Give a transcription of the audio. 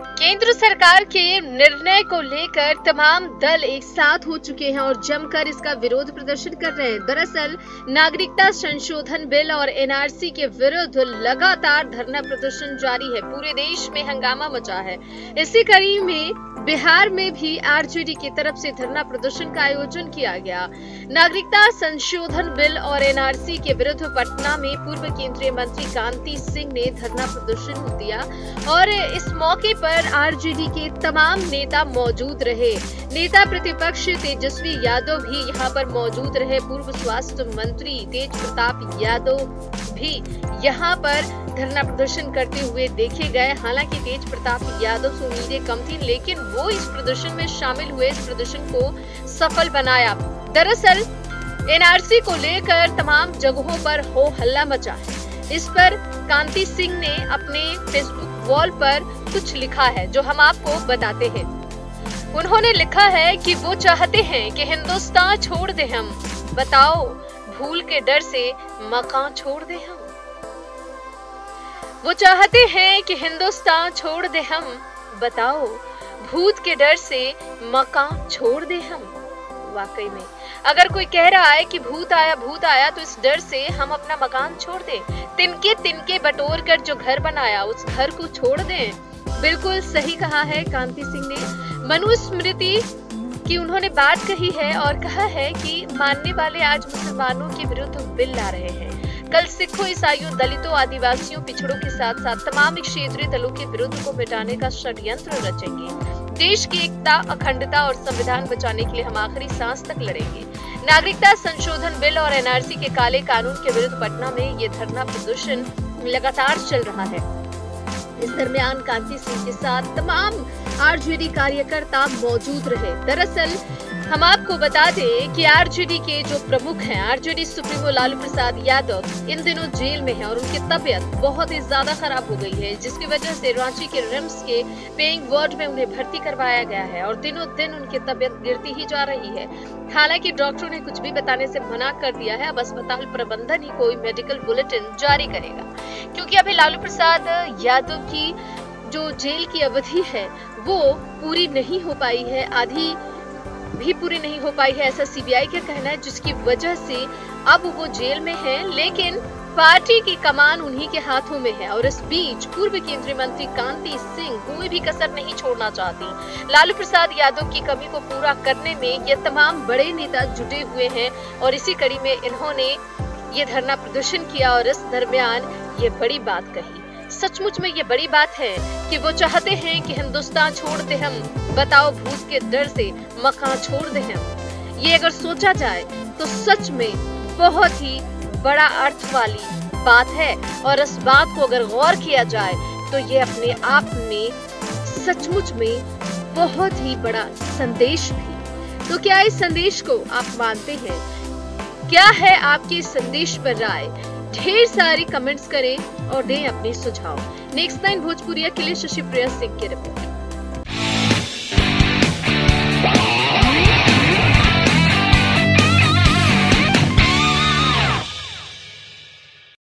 केंद्र सरकार के निर्णय को लेकर तमाम दल एक साथ हो चुके हैं और जमकर इसका विरोध प्रदर्शन कर रहे हैं। दरअसल, नागरिकता संशोधन बिल और एनआरसी के विरुद्ध लगातार धरना प्रदर्शन जारी है। पूरे देश में हंगामा मचा है। इसी कड़ी में बिहार में भी आरजेडी की तरफ़ से धरना प्रदर्शन का आयोजन किया गया। नागरिकता संशोधन बिल और एनआरसी के विरुद्ध पटना में पूर्व केंद्रीय मंत्री कांति सिंह ने धरना प्रदर्शन दिया और इस मौके पर आरजेडी के तमाम नेता मौजूद रहे। नेता प्रतिपक्ष तेजस्वी यादव भी यहाँ पर मौजूद रहे। पूर्व स्वास्थ्य मंत्री तेज प्रताप यादव भी यहाँ पर धरना प्रदर्शन करते हुए देखे गए। हालाँकि तेज प्रताप यादव से उम्मीदें कम थी, लेकिन वो इस प्रदर्शन में शामिल हुए। इस प्रदर्शन को सफल बनाया। दरअसल, एनआरसी को लेकर तमाम जगहों पर हो हल्ला मचा है। इस पर कांति सिंह ने अपने फेसबुक वॉल पर कुछ लिखा है, जो हम आपको बताते हैं। उन्होंने लिखा है कि वो चाहते हैं कि हिंदुस्तान छोड़ दे हम। बताओ, भूल के डर से मकान छोड़ दे हम? वो चाहते हैं कि हिंदुस्तान छोड़ दे हम। बताओ, भूत के डर से मकान छोड़ दे हम? वाकई में। अगर कोई कह रहा है कि भूत आया भूत आया तो इस डर से हम अपना मकान छोड़ दें। तिनके तिनके बटोर कर जो घर बनाया, उस घर को छोड़ दें। बिल्कुल सही कहा है कांति सिंह ने। मनुस्मृति की उन्होंने बात कही है और कहा है कि मानने वाले आज मुसलमानों के विरुद्ध बिल ला रहे हैं। कल सिखों, ईसाइयों, दलितों, आदिवासियों, पिछड़ों के साथ साथ तमाम क्षेत्रीय दलों के विरुद्ध को मिटाने का षड्यंत्र रचेंगे। देश की एकता, अखंडता और संविधान बचाने के लिए हम आखिरी सांस तक लड़ेंगे। नागरिकता संशोधन बिल और एनआरसी के काले कानून के विरुद्ध पटना में ये धरना प्रदर्शन लगातार चल रहा है। इस दरमियान कांति सिंह के साथ तमाम आरजेडी कार्यकर्ता मौजूद रहे। दरअसल हम आपको बता दें कि आरजेडी के जो प्रमुख हैं, आरजेडी सुप्रीमो लालू प्रसाद यादव, इन दिनों जेल में हैं और उनकी तबियत बहुत ही ज़्यादा खराब हो गई है, जिसकी वजह से रांची के रिम्स के पेइंग वार्ड में उन्हें भर्ती करवाया गया है और दिनों दिन उनकी तबियत गिरती ही जा रही है। हालाँकि डॉक्टरों ने कुछ भी बताने से मना कर दिया है, अब अस्पताल प्रबंधन ही कोई मेडिकल बुलेटिन जारी करेगा। क्योंकि अभी लालू प्रसाद यादव की जो जेल की अवधि है, वो पूरी नहीं हो पाई है, आधी भी पूरी नहीं हो पाई है, ऐसा सीबीआई का कहना है, जिसकी वजह से अब वो जेल में है, लेकिन पार्टी की कमान उन्हीं के हाथों में है। और इस बीच पूर्व केंद्रीय मंत्री कांति सिंह कोई भी कसर नहीं छोड़ना चाहती। लालू प्रसाद यादव की कमी को पूरा करने में ये तमाम बड़े नेता जुटे हुए हैं, और इसी कड़ी में इन्होंने ये धरना प्रदर्शन किया, और इस दरमियान ये बड़ी बात कही। सचमुच में ये बड़ी बात है कि वो चाहते हैं कि हिंदुस्तान छोड़ दे हम। बताओ भूत के डर से मकान छोड़ दे हम। ये अगर सोचा जाए तो सच में बहुत ही बड़ा अर्थ वाली बात है। और इस बात को अगर गौर किया जाए तो ये अपने आप में सचमुच में बहुत ही बड़ा संदेश भी। तो क्या इस संदेश को आप मानते हैं? क्या है आपके संदेश पर राय? ढेर सारी कमेंट्स करें और दें अपने सुझाव। नेक्स्ट टाइम भोजपुरिया के लिए शशि प्रिया सिंह की रिपोर्ट